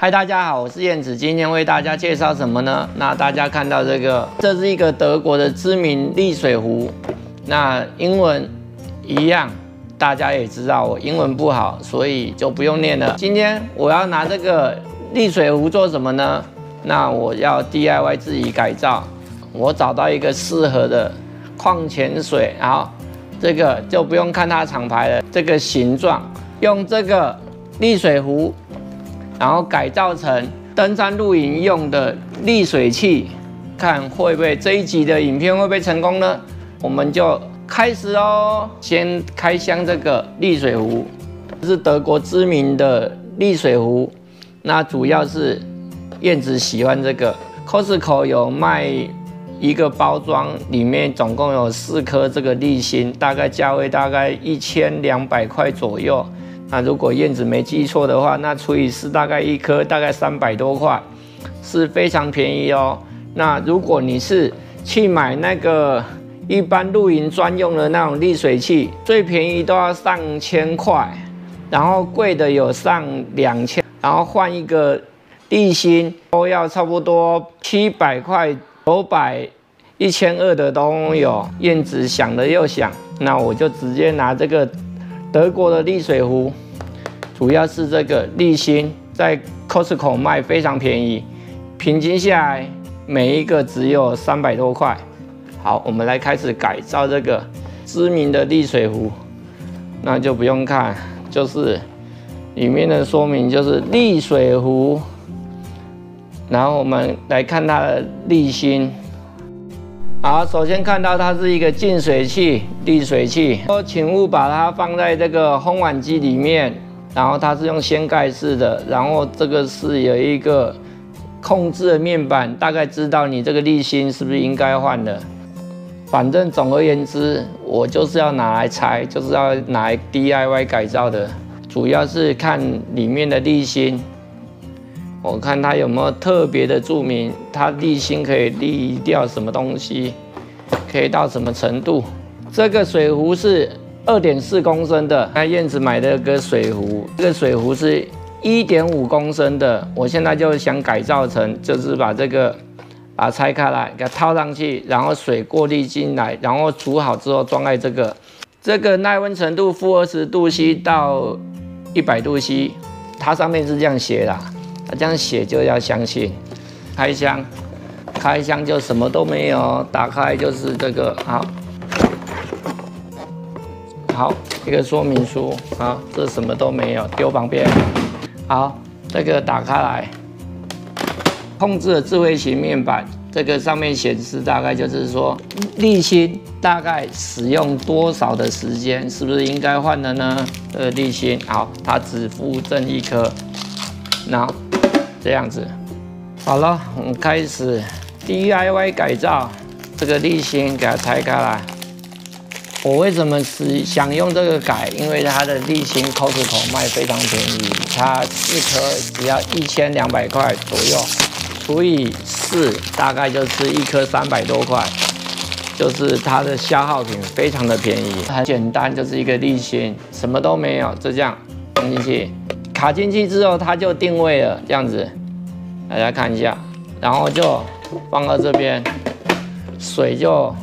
嗨，大家好，我是燕子，今天为大家介绍什么呢？那大家看到这个，这是一个德国的知名沥水壶，那英文一样，大家也知道我英文不好，所以就不用念了。今天我要拿这个沥水壶做什么呢？那我要 DIY 自己改造，我找到一个适合的矿泉水，然后这个就不用看它厂牌了，这个形状，用这个沥水壶。然后改造成登山露营用的沥水器，看会不会这一集的影片会不会成功呢？我们就开始哦。先开箱这个沥水壶，是德国知名的沥水壶。那主要是燕子喜欢这个，Costco 有卖一个包装，里面总共有四颗这个沥芯，大概价位大概一千两百块左右。那如果燕子没记错的话，那除以四大概一颗大概三百多块，是非常便宜哦。那如果你是去买那个一般露营专用的那种沥水器，最便宜都要上千块，然后贵的有上两千，然后换一个沥芯都要差不多七百块、九百、一千二的都有。燕子想了又想，那我就直接拿这个。德国的沥水壶，主要是这个滤芯，在 Costco 卖非常便宜，平均下来每一个只有三百多块。好，我们来开始改造这个知名的沥水壶，那就不用看，就是里面的说明就是沥水壶，然后我们来看它的滤芯。好，首先看到它是一个净水器、滤水器。说，请勿把它放在这个烘碗机里面。然后它是用掀盖式的，然后这个是有一个控制的面板，大概知道你这个滤芯是不是应该换的。反正总而言之，我就是要拿来拆，就是要拿来 DIY 改造的，主要是看里面的滤芯。我看它有没有特别的注明，它沥芯可以沥掉什么东西，可以到什么程度？这个水壶是二点四公升的，那燕子买的个水壶，这个水壶是一点五公升的。我现在就想改造成，就是把这个把它拆开来，给它套上去，然后水过滤进来，然后煮好之后装在这个，这个耐温程度负二十度 C 到一百度 C，它上面是这样写的。他这样写就要相信。开箱，开箱就什么都没有，打开就是这个，好，好一个说明书，好，这什么都没有，丢旁边。好，这个打开来，控制的智慧型面板，这个上面显示大概就是说沥芯大概使用多少的时间，是不是应该换了呢？呃，沥芯，好，它只附赠一颗，然后。这样子，好了，我们开始 DIY 改造这个沥芯，给它拆开来。我为什么是想用这个改？因为它的沥芯 Costco 卖非常便宜，它四颗只要一千两百块左右，除以四，大概就是一颗三百多块，就是它的消耗品，非常的便宜，很简单，就是一个沥芯，什么都没有，就这样放进去。卡进去之后，它就定位了，这样子，大家看一下，然后就放到这边，水就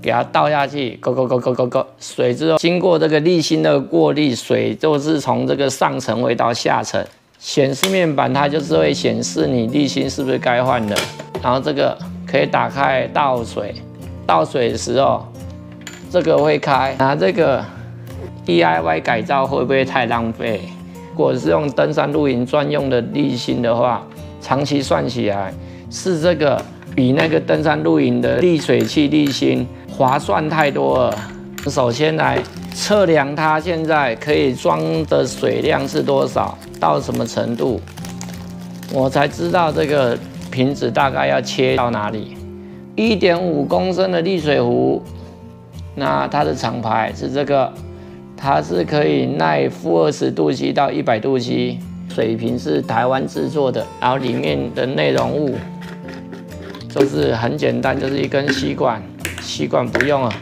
给它倒下去，勾勾勾勾勾勾，水之后经过这个沥芯的过滤，水就是从这个上层回到下层，显示面板它就是会显示你沥芯是不是该换的，然后这个可以打开倒水，倒水的时候这个会开，拿这个 DIY 改造会不会太浪费？如果是用登山露营专用的沥芯的话，长期算起来是这个比那个登山露营的滤水器滤芯划算太多了。首先来测量它现在可以装的水量是多少，到什么程度，我才知道这个瓶子大概要切到哪里。一点五公升的滤水壶，那它的厂牌是这个。它是可以耐负二十度 C 到一百度 C，水瓶是台湾制作的，然后里面的内容物就是很简单，就是一根吸管，吸管不用了，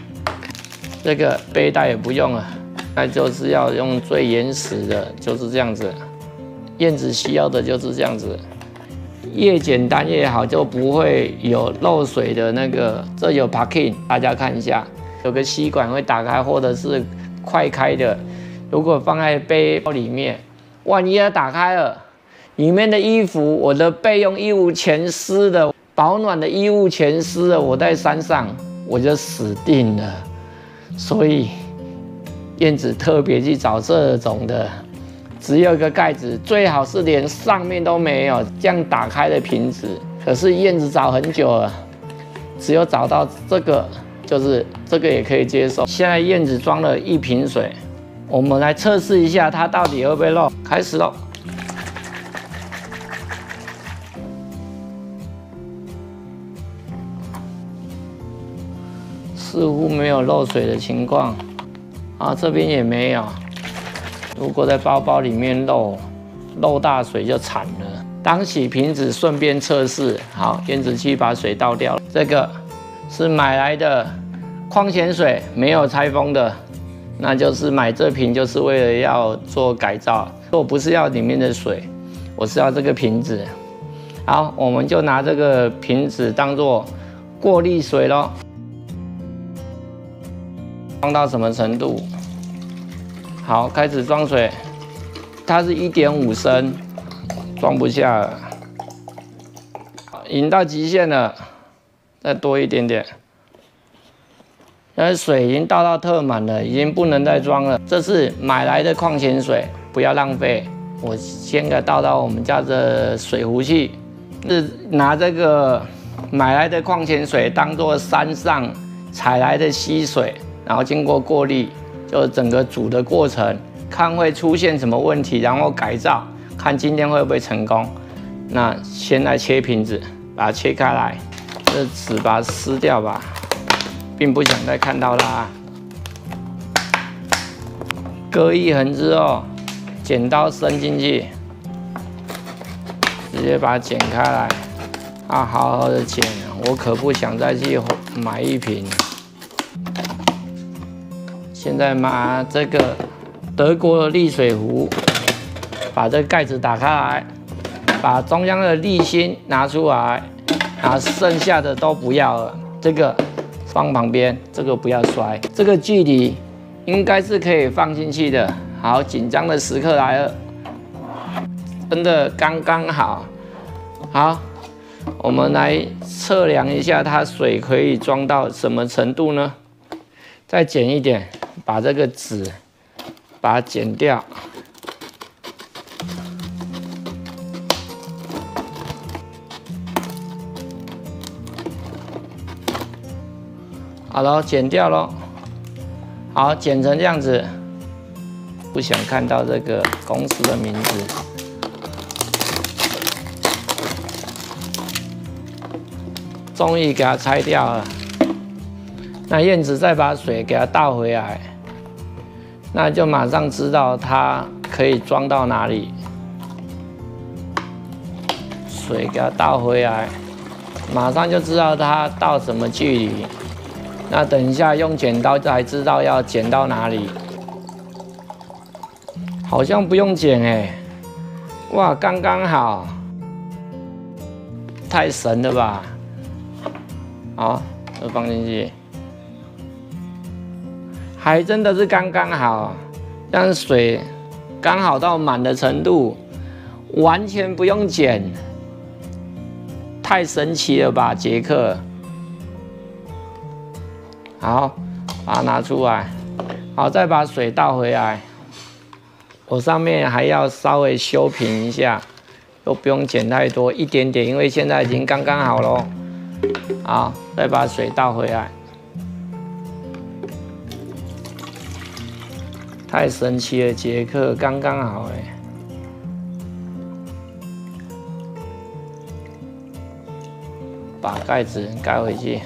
这个背带也不用了，那就是要用最原始的，就是这样子，燕子需要的就是这样子，越简单越好，就不会有漏水的那个。这有 parking，大家看一下，有个吸管会打开或者是快开的。如果放在背包里面，万一它打开了，里面的衣服，我的备用衣物全湿的，保暖的衣物全湿了，我在山上我就死定了。所以燕子特别去找这种的。只有一个盖子，最好是连上面都没有，这样打开的瓶子。可是燕子找很久了，只有找到这个，就是这个也可以接受。现在燕子装了一瓶水，我们来测试一下它到底会不会漏。开始喽，似乎没有漏水的情况，啊，这边也没有。如果在包包里面漏漏大水就惨了。当洗瓶子顺便测试，好，燕子器把水倒掉。这个是买来的矿泉水，没有拆封的，那就是买这瓶就是为了要做改造。我不是要里面的水，我是要这个瓶子。好，我们就拿这个瓶子当做过滤水咯。装到什么程度？好，开始装水，它是一点五升，装不下了，引到极限了，再多一点点。那水已经倒到特满了，已经不能再装了。这是买来的矿泉水，不要浪费。我先给倒到我们家的水壶去，是拿这个买来的矿泉水当做山上采来的溪水，然后经过过滤。就整个煮的过程，看会出现什么问题，然后改造，看今天会不会成功。那先来切瓶子，把它切开来，这纸把它撕掉吧，并不想再看到它。割一横之后，剪刀伸进去，直接把它剪开来，啊，好好的剪，我可不想再去买一瓶。现在拿这个德国的沥水壶，把这盖子打开来，把中央的沥芯拿出来，啊，剩下的都不要了。这个放旁边，这个不要摔。这个距离应该是可以放进去的。好，紧张的时刻来了，真的刚刚好。好，我们来测量一下，它水可以装到什么程度呢？再减一点。把这个纸把它剪掉，好了，剪掉喽。好，剪成这样子。不想看到这个公司的名字。终于给它拆掉了。那燕子再把水给它倒回来。那就马上知道它可以装到哪里，水给它倒回来，马上就知道它到什么距离。那等一下用剪刀才知道要剪到哪里，好像不用剪哎，哇，刚刚好，太神了吧！好，都放进去。还真的是刚刚好，让水刚好到满的程度，完全不用剪，太神奇了吧，杰克！好，把它拿出来，好，再把水倒回来。我上面还要稍微修平一下，又不用剪太多，一点点，因为现在已经刚刚好喽。好，再把水倒回来。太神奇了，杰克刚刚好哎！把盖子盖回去，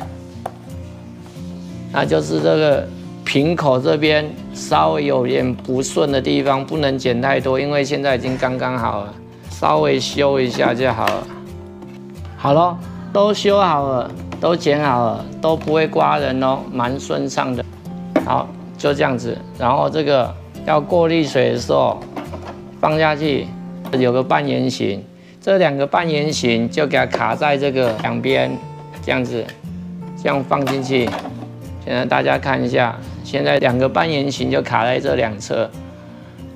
那就是这个瓶口这边稍微有点不顺的地方，不能剪太多，因为现在已经刚刚好了，稍微修一下就好了。好了，都修好了，都剪好了，都不会刮人哦，蛮顺畅的。好。就这样子，然后这个要过滤水的时候放下去，有个半圆形，这两个半圆形就给它卡在这个两边，这样子，这样放进去。现在大家看一下，现在两个半圆形就卡在这两侧，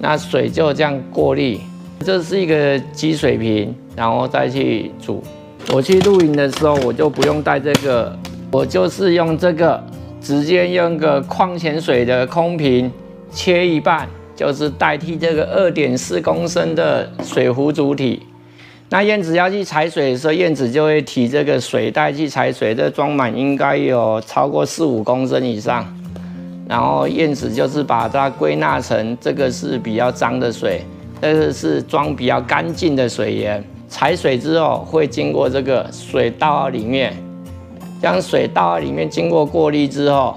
那水就这样过滤。这是一个积水瓶，然后再去煮。我去露营的时候，我就不用带这个，我就是用这个，直接用个矿泉水的空瓶切一半，就是代替这个二点四公升的水壶主体。那燕子要去采水的时候，燕子就会提这个水袋去采水，这装满应该有超过四五公升以上。然后燕子就是把它归纳成这个是比较脏的水。这个是装比较干净的水源，采水之后会经过这个水倒到里面，将水倒到里面经过过滤之后，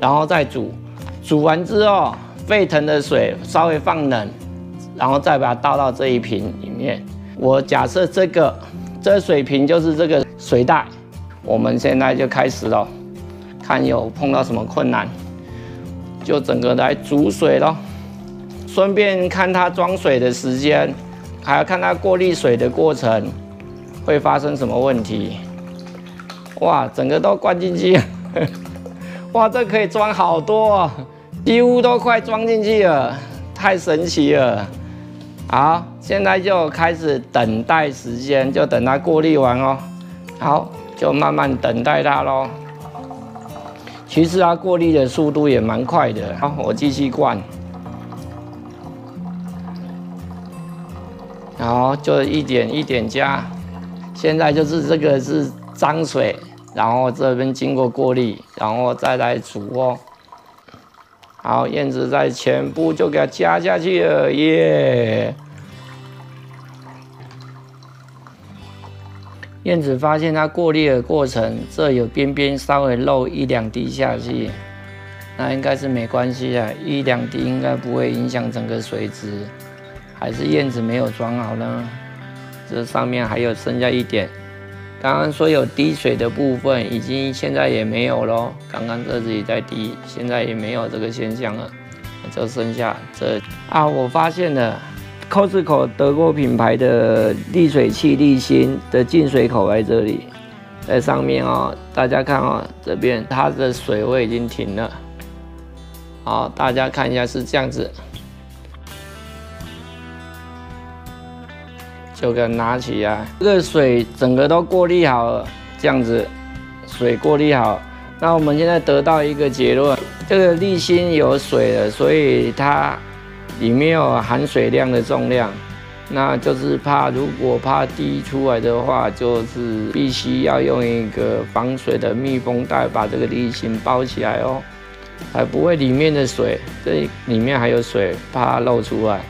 然后再煮，煮完之后沸腾的水稍微放冷，然后再把它倒到这一瓶里面。我假设这个这水瓶就是这个水袋，我们现在就开始了，看有碰到什么困难，就整个来煮水咯。顺便看它装水的时间，还要看它过滤水的过程会发生什么问题。哇，整个都灌进去，哇，这可以装好多，几乎都快装进去了，太神奇了。好，现在就开始等待时间，就等它过滤完哦。好，就慢慢等待它喽。其实它过滤的速度也蛮快的。好，我继续灌。然后就一点一点加，现在就是这个是脏水，然后这边经过过滤，然后再来煮哦。好，燕子在前部就给它加下去了耶。燕子发现它过滤的过程，这有边边稍微漏一两滴下去，那应该是没关系啊，一两滴应该不会影响整个水质。还是燕子没有装好呢？这上面还有剩下一点。刚刚说有滴水的部分，已经现在也没有喽。刚刚这里在滴，现在也没有这个现象了。就剩下这啊，我发现了，Costco 德国品牌的滤水器滤芯的进水口在这里，在上面哦。大家看哦，这边它的水位已经停了。好，大家看一下是这样子。就给它拿起来，这个水整个都过滤好了，这样子，水过滤好，那我们现在得到一个结论，这个滤芯有水了，所以它里面有含水量的重量，那就是怕如果怕滴出来的话，就是必须要用一个防水的密封袋把这个沥芯包起来哦，才不会里面的水，这里面还有水，怕漏出来。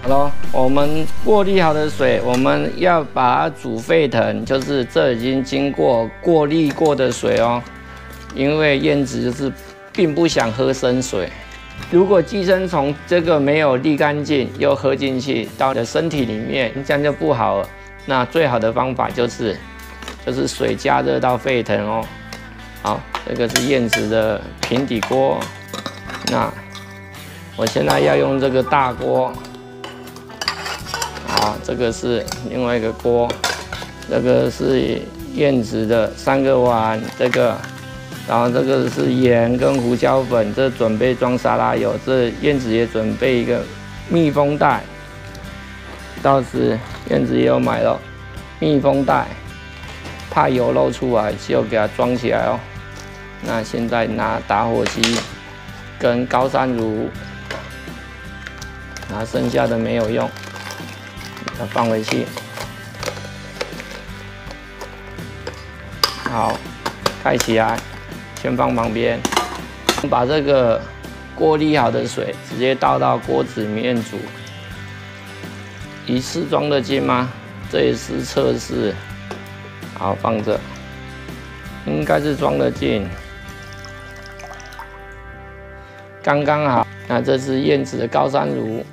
好了，我们过滤好的水，我们要把它煮沸腾，就是这已经经过过滤过的水哦。因为燕子就是并不想喝生水，如果寄生虫这个没有沥干净又喝进去到你的身体里面，这样就不好了。那最好的方法就是，就是水加热到沸腾哦。好，这个是燕子的平底锅，那我现在要用这个大锅。这个是另外一个锅，这个是燕子的三个碗，这个，然后这个是盐跟胡椒粉，这准备装沙拉油，这燕子也准备一个密封袋，到时燕子也有买了密封袋，怕油漏出来就给它装起来哦。那现在拿打火机跟高山炉，那剩下的没有用。放回去，好，盖起来，先放旁边。把这个过滤好的水直接倒到锅子里面煮，一次装得进吗？这也是测试。好，放着，应该是装得进，刚刚好。那这是燕子的高山炉。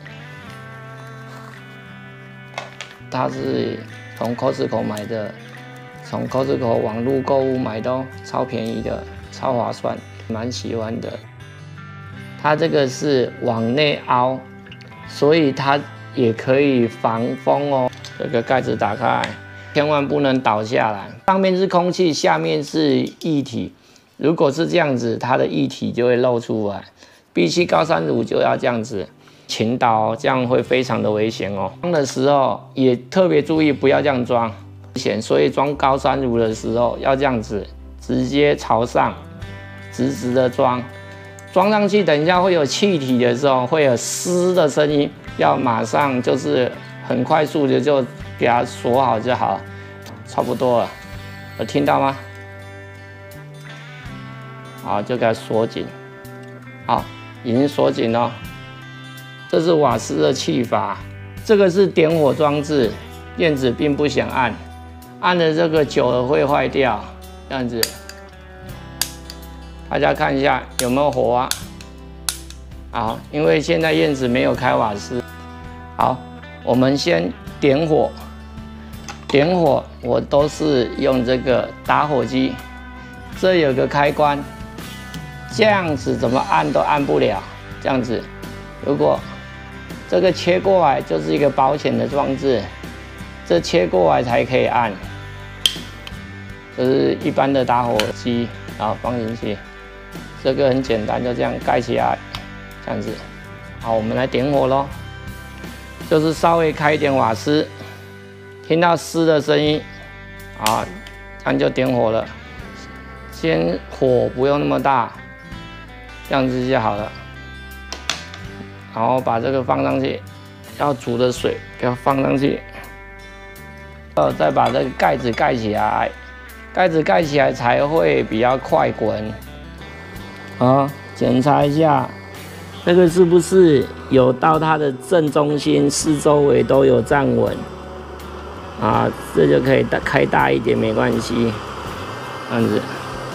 它是从 Costco 买的，从 Costco 网络购物买的哦，超便宜的，超划算，蛮喜欢的。它这个是往内凹，所以它也可以防风哦。这个盖子打开，千万不能倒下来。上面是空气，下面是液体。如果是这样子，它的液体就会漏出来。必须高山乳就要这样子倾倒，这样会非常的危险哦。装的时候也特别注意，不要这样装，危险。所以装高山乳的时候要这样子，直接朝上，直直的装。装上去，等一下会有气体的时候，会有嘶的声音，要马上就是很快速的就给它锁好就好，差不多了，有听到吗？好，就给它锁紧，好。已经锁紧了，这是瓦斯的气阀，这个是点火装置，燕子并不想按，按的这个久了会坏掉，这样子，大家看一下有没有火啊？好，因为现在燕子没有开瓦斯，好，我们先点火，点火我都是用这个打火机，这有个开关。这样子怎么按都按不了，这样子，如果这个切过来就是一个保险的装置，这切过来才可以按，这是一般的打火机，然后放进去，这个很简单，就这样盖起来，这样子，好，我们来点火喽，就是稍微开一点瓦斯，听到嘶的声音，啊，这样就点火了，先火不用那么大。这样子就好了，然后把这个放上去，要煮的水给它放上去，呃，再把这个盖子盖起来，盖子盖起来才会比较快滚。好，检查一下，这个是不是有到它的正中心，四周围都有站稳？啊，这就可以大开大一点，没关系。这样子，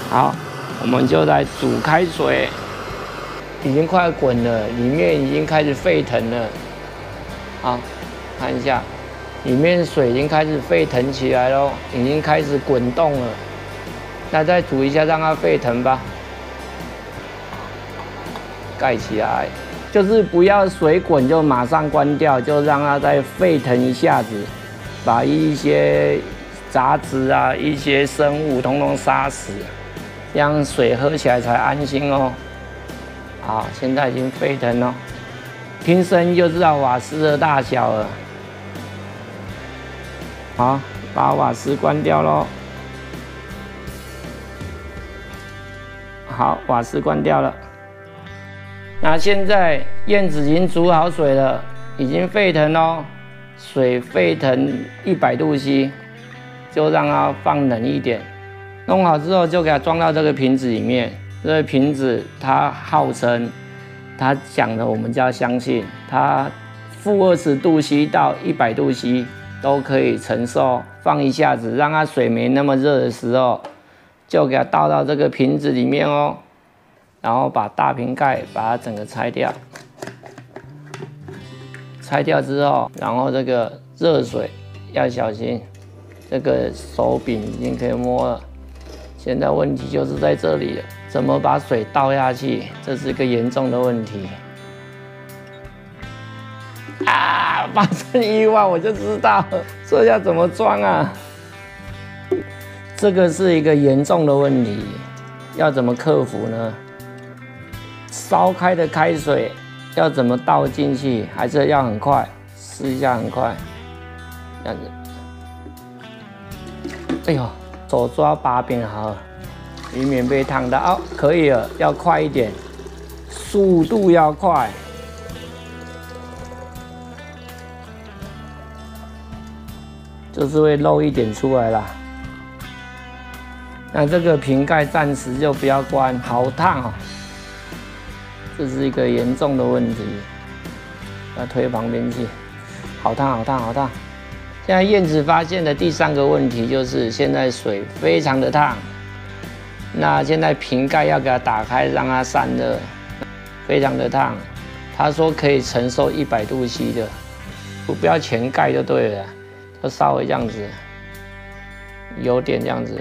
好，我们就来煮开水。已经快滚了，里面已经开始沸腾了。好，看一下，里面水已经开始沸腾起来喽，已经开始滚动了。那再煮一下，让它沸腾吧。盖起来，就是不要水滚就马上关掉，就让它再沸腾一下子，把一些杂质啊、一些生物统统杀死，让水喝起来才安心哦。好，现在已经沸腾了，听声音就知道瓦斯的大小了。好，把瓦斯关掉喽。好，瓦斯关掉了。那现在燕子已经煮好水了，已经沸腾喽。水沸腾一百度 C，就让它放冷一点。弄好之后，就给它装到这个瓶子里面。这个瓶子，它号称，它讲的我们就要相信，它负二十度 C 到一百度 C 都可以承受。放一下子，让它水没那么热的时候，就给它倒到这个瓶子里面哦。然后把大瓶盖把它整个拆掉，拆掉之后，然后这个热水要小心，这个手柄已经可以摸了。现在问题就是在这里了。怎么把水倒下去？这是一个严重的问题啊！发生意外我就知道，这要怎么装啊？这个是一个严重的问题，要怎么克服呢？烧开的开水要怎么倒进去？还是要很快？试一下，很快，这样子。哎呦，手抓把柄好。以免被烫到哦，可以了，要快一点，速度要快，就是会漏一点出来啦。那这个瓶盖暂时就不要关，好烫哦，这是一个严重的问题，要推旁边去，好烫好烫好烫。现在燕子发现的第三个问题就是，现在水非常的烫。那现在瓶盖要给它打开，让它散热，非常的烫。他说可以承受一百度 C 的，不不要全盖就对了，就稍微这样子，有点这样子，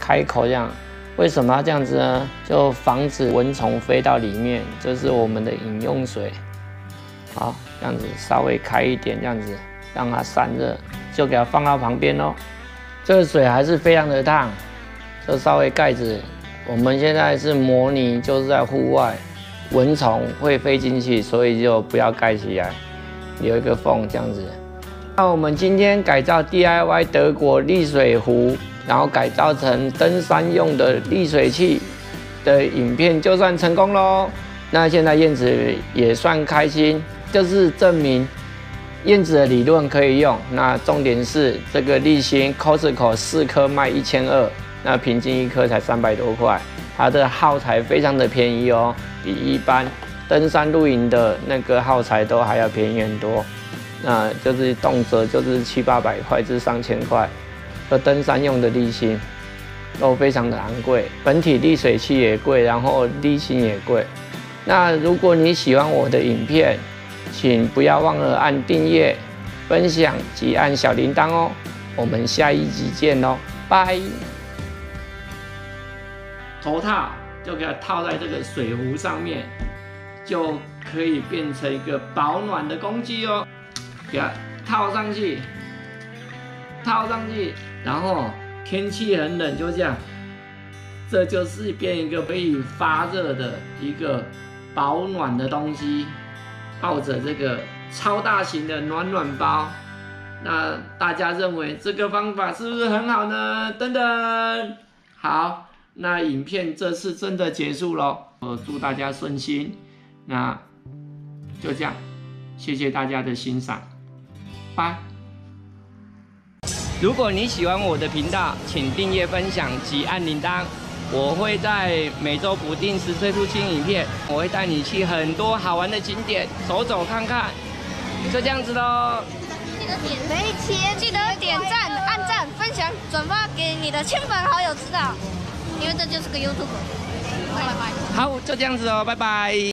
开口这样。为什么要这样子呢？就防止蚊虫飞到里面，这是我们的饮用水。好，这样子稍微开一点，这样子让它散热，就给它放到旁边喽。这个水还是非常的烫，就稍微盖子。我们现在是模拟，就是在户外，蚊虫会飞进去，所以就不要盖起来，留一个缝这样子。那我们今天改造 DIY 德国沥水壶，然后改造成登山用的沥水器的影片，就算成功喽。那现在燕子也算开心，就是证明燕子的理论可以用。那重点是这个滤芯，Costco 四颗卖一千二。那平均一颗才三百多块，它的耗材非常的便宜哦，比一般登山露营的那个耗材都还要便宜很多。那就是动辄就是七八百块至上千块，而登山用的沥芯都非常的昂贵，本体沥水器也贵，然后沥芯也贵。那如果你喜欢我的影片，请不要忘了按订阅、分享及按小铃铛哦。我们下一集见喽，拜。头套就给它套在这个水壶上面，就可以变成一个保暖的工具哦。给它套上去，套上去，然后天气很冷，就这样，这就是变一个可以发热的一个保暖的东西。抱着这个超大型的暖暖包，那大家认为这个方法是不是很好呢？等等，好。那影片这次真的结束喽，我祝大家顺心，那就这样，谢谢大家的欣赏，拜。如果你喜欢我的频道，请订阅、分享及按铃铛，我会在每周不定时推出新影片，我会带你去很多好玩的景点走走看看，就这样子喽。记得点没钱，记得点赞、按赞、分享、转发给你的亲朋好友知道。因为这就是个 YouTube，好，就这样子哦，拜拜。